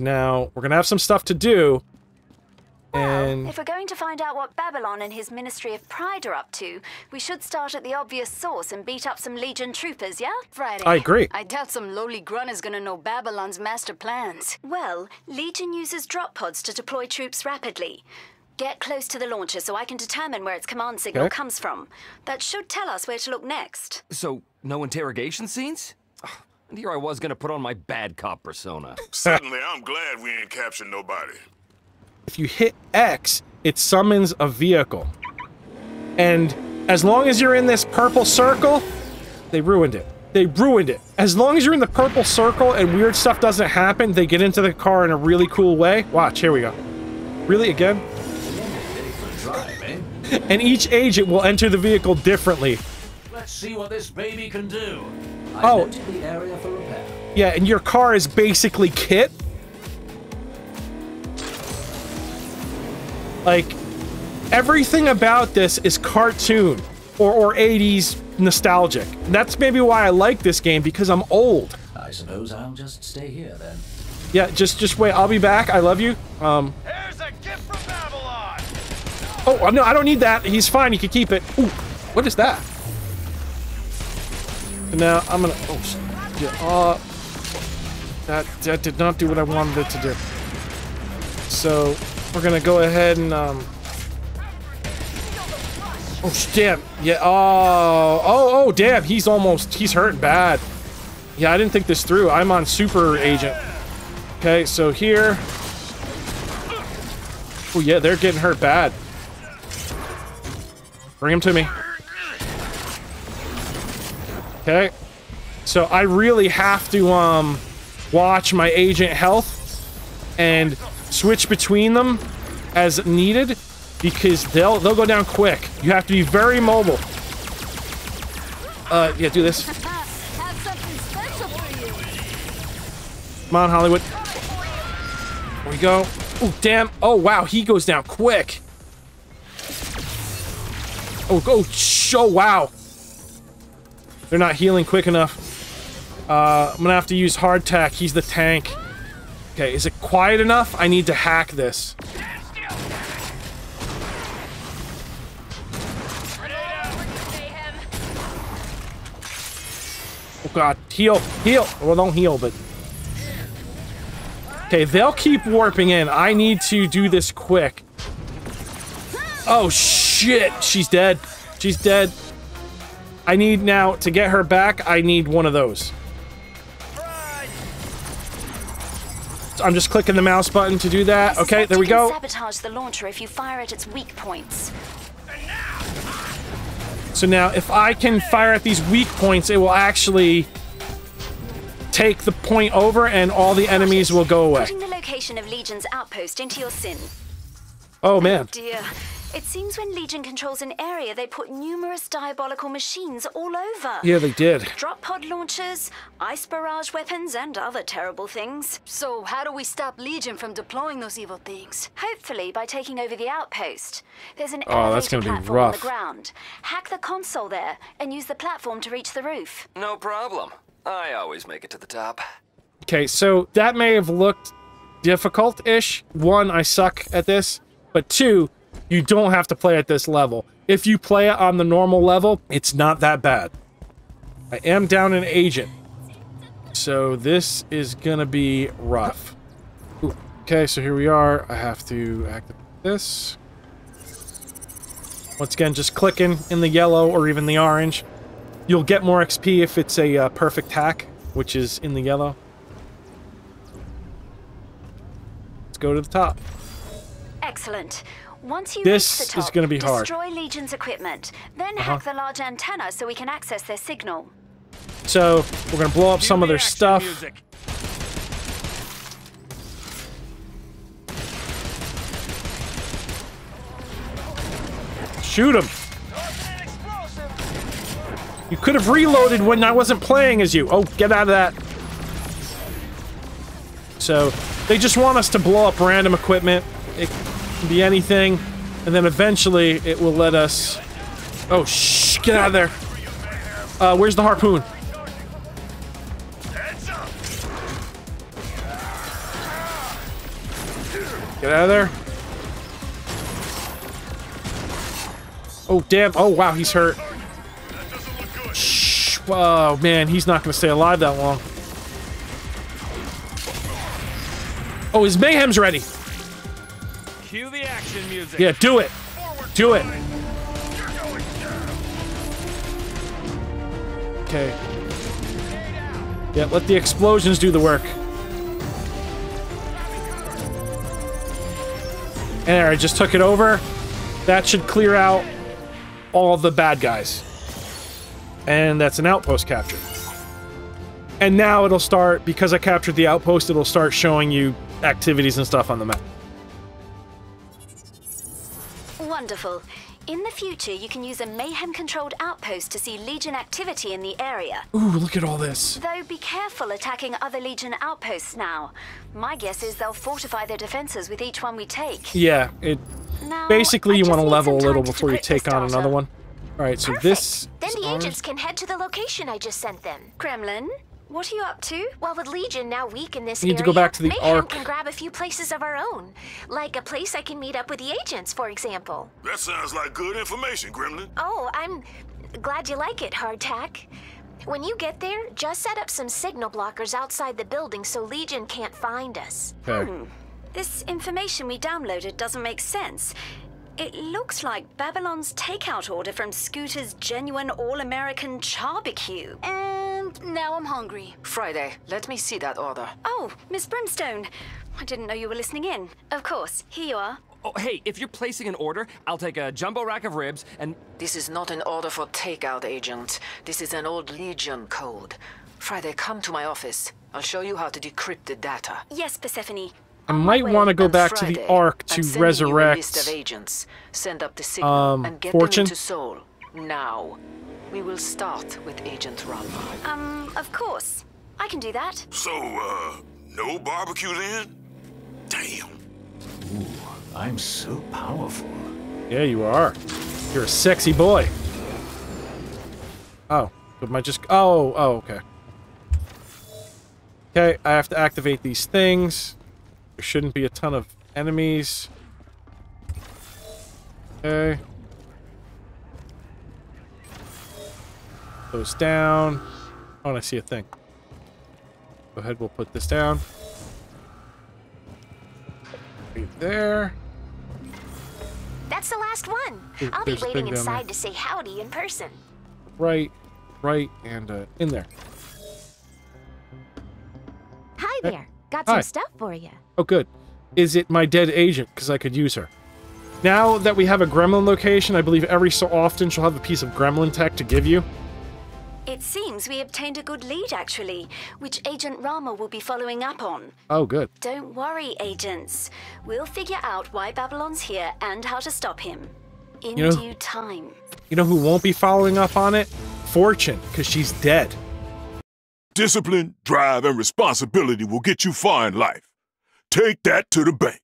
So now we're gonna have some stuff to do. And If we're going to find out what Babylon and his Ministry of Pride are up to, we should start at the obvious source and beat up some Legion troopers, yeah? Friday. I agree. I doubt some lowly grunt is gonna know Babylon's master plans. Well, Legion uses drop pods to deploy troops rapidly. Get close to the launcher so I can determine where its command signal Okay. comes from. That should tell us where to look next. So, no interrogation scenes? Ugh, And here I was gonna put on my bad cop persona. Suddenly, I'm glad we ain't captured nobody. if you hit X, it summons a vehicle. And as long as you're in this purple circle, they ruined it. They ruined it. As long as you're in the purple circle and weird stuff doesn't happen, they get into the car in a really cool way. Watch, here we go. Really, again? And each agent will enter the vehicle differently. Let's see what this baby can do. I Oh. noted the area for repair. Yeah, and your car is basically kit. Like, everything about this is cartoon or, or 80s nostalgic. That's maybe why I like this game, because I'm old. I suppose I'll just stay here then. Yeah, just just wait, I'll be back. I love you. Um Here's a gift from Babylon! Oh, no, I don't need that. He's fine. He can keep it. Ooh, what is that? Now, I'm gonna... Oh, yeah, uh... That, that did not do what I wanted it to do. So, we're gonna go ahead and, um... Oh, damn. Yeah, oh... Oh, oh, damn. He's almost... He's hurt bad. Yeah, I didn't think this through. I'm on super agent. Okay, so here... Oh, yeah, they're getting hurt bad. Bring him to me. Okay. So I really have to um watch my agent health and switch between them as needed because they'll they'll go down quick. You have to be very mobile. Uh yeah, do this. Have something special for you. Come on, Hollywood. Here we go. Oh, damn. Oh, wow. He goes down quick. Oh, oh, sh- oh, wow. They're not healing quick enough. Uh, I'm gonna have to use hardtack. He's the tank. Okay, is it quiet enough? I need to hack this. Oh god, heal, heal. Well, don't heal, but Okay, they'll keep warping in. I need to do this quick. Oh shit, she's dead. She's dead. I need now to get her back. I need one of those. I'm just clicking the mouse button to do that. Okay, there we go. sabotage the launcher if you fire at its weak points. So now, if I can fire at these weak points, it will actually take the point over, and all the enemies will go away. Putting the location of Legion's outpost into your sin. Oh man. Dear, it seems when Legion controls an area, they put numerous diabolical machines all over. Yeah, they did. Drop pod launchers, ice barrage weapons, and other terrible things. So, how do we stop Legion from deploying those evil things? Hopefully by taking over the outpost. There's an Oh, that's gonna be platform on the ground. Hack the console there and use the platform to reach the roof. No problem. I always make it to the top. Okay, so that may have looked difficult-ish. One, I suck at this. But two, you don't have to play at this level. If you play it on the normal level, it's not that bad. I am down an agent. So this is gonna be rough. Ooh, okay, so here we are. I have to activate this. Once again, just clicking in the yellow or even the orange. You'll get more XP if it's a uh, perfect hack, which is in the yellow. Let's go to the top. Excellent. Once you This reach the is gonna be hard. destroy Legion's equipment. Then Uh-huh. hack the large antenna so we can access their signal. So we're gonna blow up some of their stuff. Shoot him. You could have reloaded when I wasn't playing as you. Oh, get out of that. So they just want us to blow up random equipment. It be anything. And then eventually it will let us... Oh, shh, get out of there. Uh, where's the harpoon? Get out of there. Oh, damn. Oh, wow, he's hurt. Shh. Oh, man, he's not going to stay alive that long. Oh, his mayhem's ready. Cue the action music. Yeah, do it. Forward Do it. Okay. Yeah, let the explosions do the work. And there, I just took it over. That should clear out all the bad guys. And that's an outpost capture. And now it'll start, because I captured the outpost, it'll start showing you activities and stuff on the map. Wonderful. In the future, you can use a mayhem-controlled outpost to see Legion activity in the area. Ooh, look at all this. Though be careful attacking other Legion outposts now. My guess is they'll fortify their defenses with each one we take. Yeah, it Now, basically I you want to level a little before you take on another one. All right, so Perfect. this Then the agents can head to the location I just sent them. Gremlin, what are you up to? Well, with Legion now weak in this We need to area, go back to the Mayhem Ark. can grab a few places of our own, like a place I can meet up with the agents, for example. That sounds like good information, Gremlin. Oh, I'm glad you like it, Hardtack. When you get there, just set up some signal blockers outside the building so Legion can't find us. okay. Hmm. This information we downloaded doesn't make sense. It looks like Babylon's takeout order from Scooter's genuine all-American barbecue. Eh, and now I'm hungry. Friday, let me see that order. Oh, Miss Brimstone. I didn't know you were listening in. Of course, here you are. Oh, hey, if you're placing an order, I'll take a jumbo rack of ribs and This is not an order for takeout, Agent. This is an old Legion code. Friday, come to my office. I'll show you how to decrypt the data. Yes, Persephone. I might want to go And back to the Ark to I'm sending you a list of resurrect. agents. Send up the signal um, and get Fortune? them into Seoul. Now. We will start with Agent Rama. Um, of course. I can do that. So, uh, no barbecue then? Damn. Ooh, I'm so powerful. Yeah, you are. You're a sexy boy. Oh, am I just? Oh, oh, okay. Okay, I have to activate these things. There shouldn't be a ton of enemies. Okay. Those down. Oh, and I see a thing. Go ahead, we'll put this down. Right there. That's the last one. I'll be waiting thing down there. inside to say howdy in person. Right, right, and uh, in there. Hi there. Got Hi. some stuff for you. Oh, good. Is it my dead agent? Because I could use her. Now that we have a gremlin location, I believe every so often she'll have a piece of gremlin tech to give you. It seems we obtained a good lead, actually, which Agent Rama will be following up on. Oh, good. Don't worry, agents. We'll figure out why Babylon's here and how to stop him. In You know- due time. You know who won't be following up on it? Fortune, because she's dead. Discipline, drive, and responsibility will get you far in life. Take that to the bank.